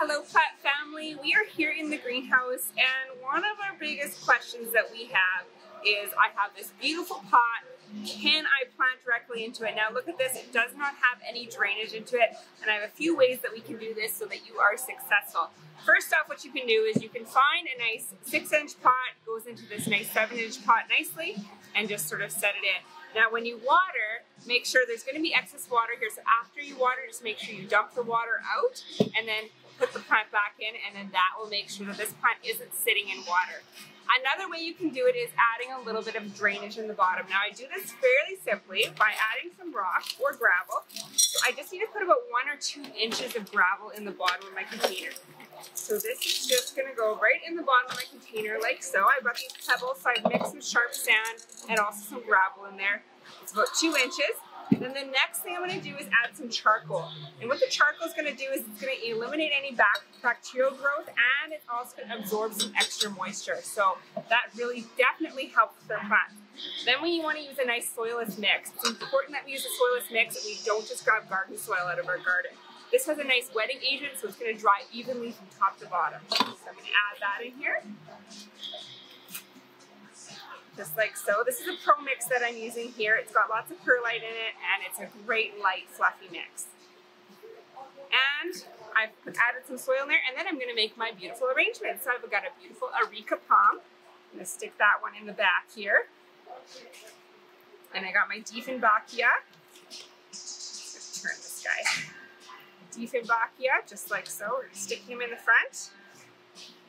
Hello plant family, we are here in the greenhouse and one of our biggest questions that we have is I have this beautiful pot, can I plant directly into it? Now look at this, it does not have any drainage into it and I have a few ways that we can do this so that you are successful. First off what you can do is you can find a nice six inch pot, goes into this nice seven inch pot nicely and just sort of set it in. Now when you water, make sure there's going to be excess water here. So after you water, just make sure you dump the water out and then put the plant back in and then that will make sure that this plant isn't sitting in water. Another way you can do it is adding a little bit of drainage in the bottom. Now I do this fairly simply by adding some rock or gravel. I just need to put about one or two inches of gravel in the bottom of my container. So this is just gonna go right in the bottom of my container like so. I've got these pebbles, so I've mixed some sharp sand and also some gravel in there. It's about two inches. And then the next thing I'm gonna do is add some charcoal. And what the charcoal is gonna do is it's gonna eliminate any bacterial growth and it's also gonna absorb some extra moisture. So that really definitely helps their plants. Then we wanna use a nice soilless mix, it's important that we use a soilless mix and we don't just grab garden soil out of our garden. This has a nice wetting agent, so it's gonna dry evenly from top to bottom. So I'm gonna add that in here. Just like so. This is a Pro Mix that I'm using here. It's got lots of perlite in it, and it's a great light, fluffy mix. And I've added some soil in there, and then I'm gonna make my beautiful arrangement. So I've got a beautiful Areca palm. I'm gonna stick that one in the back here. And I got my Dieffenbachia. Turn this guy. Dieffenbachia, just like so. We're sticking him in the front.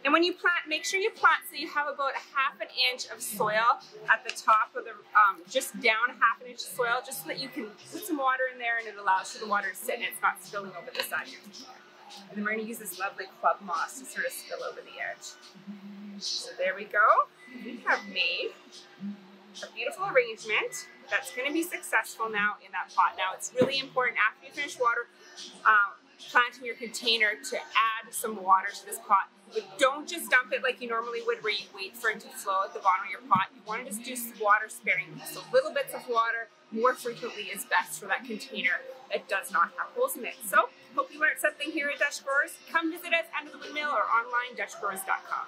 And when you plant, make sure you plant so you have about a half an inch of soil at the top of the, um, just down half an inch of soil, just so that you can put some water in there and it allows for the water to sit and it's not spilling over the side. And then we're gonna use this lovely club moss to sort of spill over the edge. So there we go. We have made a beautiful arrangement that's gonna be successful now in that pot. Now it's really important after you finish water, um, planting your container to add some water to this pot. But don't just dump it like you normally would where you wait for it to flow at the bottom of your pot. You want to just do water sparingly. So little bits of water more frequently is best for that container that does not have holes in it. So hope you learned something here at Dutch Growers. Come visit us under the windmill or online dutchgrowers.com.